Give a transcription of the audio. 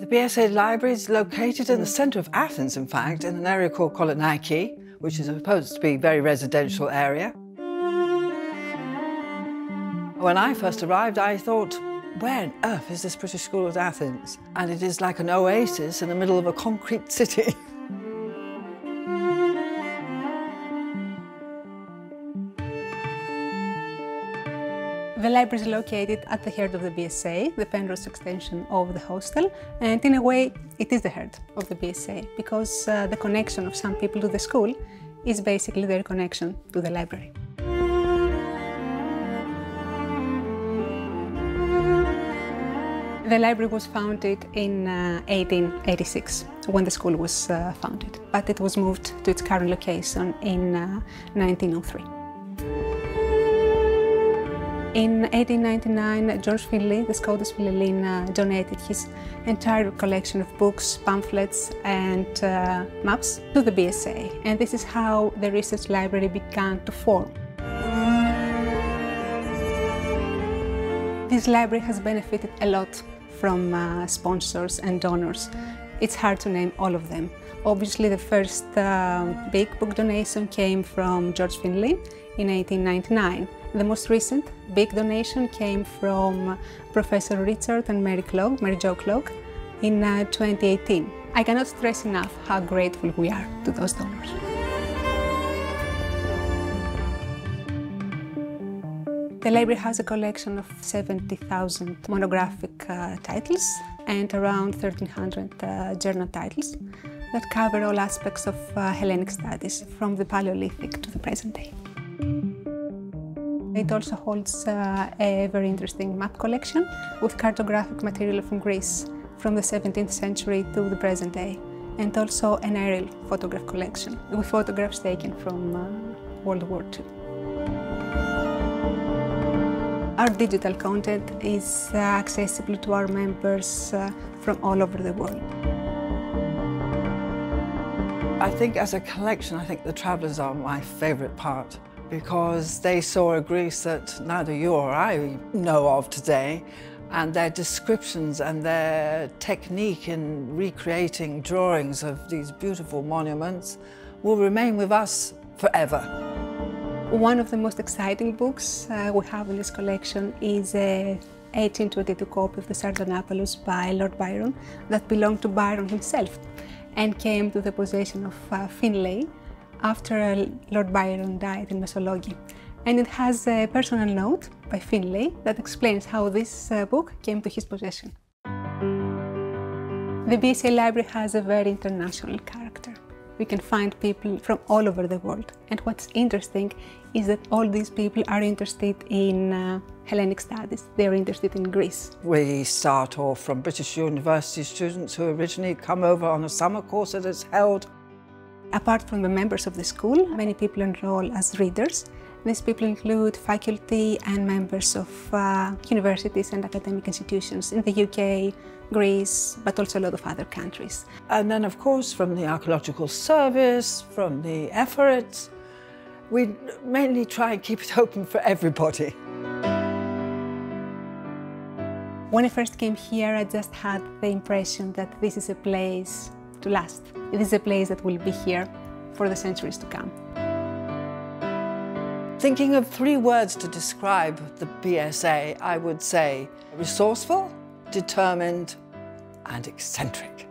The BSA library is located in the centre of Athens, in fact, in an area called Kolonaki, which is supposed to be a very residential area. When I first arrived, I thought, where on earth is this British School at Athens? And it is like an oasis in the middle of a concrete city. The library is located at the heart of the BSA, the Penrose extension of the hostel, and in a way it is the heart of the BSA because uh, the connection of some people to the school is basically their connection to the library. The library was founded in uh, 1886 when the school was uh, founded, but it was moved to its current location in 1903. In 1899, George Finlay, the Scottish Philhellene, uh, donated his entire collection of books, pamphlets and uh, maps to the BSA. And this is how the research library began to form. This library has benefited a lot from uh, sponsors and donors. It's hard to name all of them. Obviously, the first uh, big book donation came from George Finlay in 1899. The most recent big donation came from Professor Richard and Mary Clogg, Mary Jo Clogg, in uh, 2018. I cannot stress enough how grateful we are to those donors. The library has a collection of 70,000 monographic uh, titles and around 1,300 uh, journal titles that cover all aspects of uh, Hellenic studies from the Paleolithic to the present day. It also holds uh, a very interesting map collection with cartographic material from Greece from the 17th century to the present day, and also an aerial photograph collection with photographs taken from World War II. Our digital content is uh, accessible to our members uh, from all over the world. I think as a collection, I think the travellers are my favourite part because they saw a Greece that neither you or I know of today and their descriptions and their technique in recreating drawings of these beautiful monuments will remain with us forever. One of the most exciting books uh, we have in this collection is a 1822 copy of the Sardanapalus by Lord Byron that belonged to Byron himself and came to the possession of uh, Finlay after Lord Byron died in Mesolongi. And it has a personal note by Finlay that explains how this uh, book came to his possession. The BSA library has a very international character. We can find people from all over the world. And what's interesting is that all these people are interested in uh, Hellenic studies. They're interested in Greece. We start off from British University students who originally come over on a summer course that is held Apart from the members of the school, many people enroll as readers. These people include faculty and members of uh, universities and academic institutions in the UK, Greece, but also a lot of other countries. And then, of course, from the Archaeological Service, from the efforts, we mainly try and keep it open for everybody. When I first came here, I just had the impression that this is a place to last. It is a place that will be here for the centuries to come. Thinking of three words to describe the BSA, I would say resourceful, determined, and eccentric.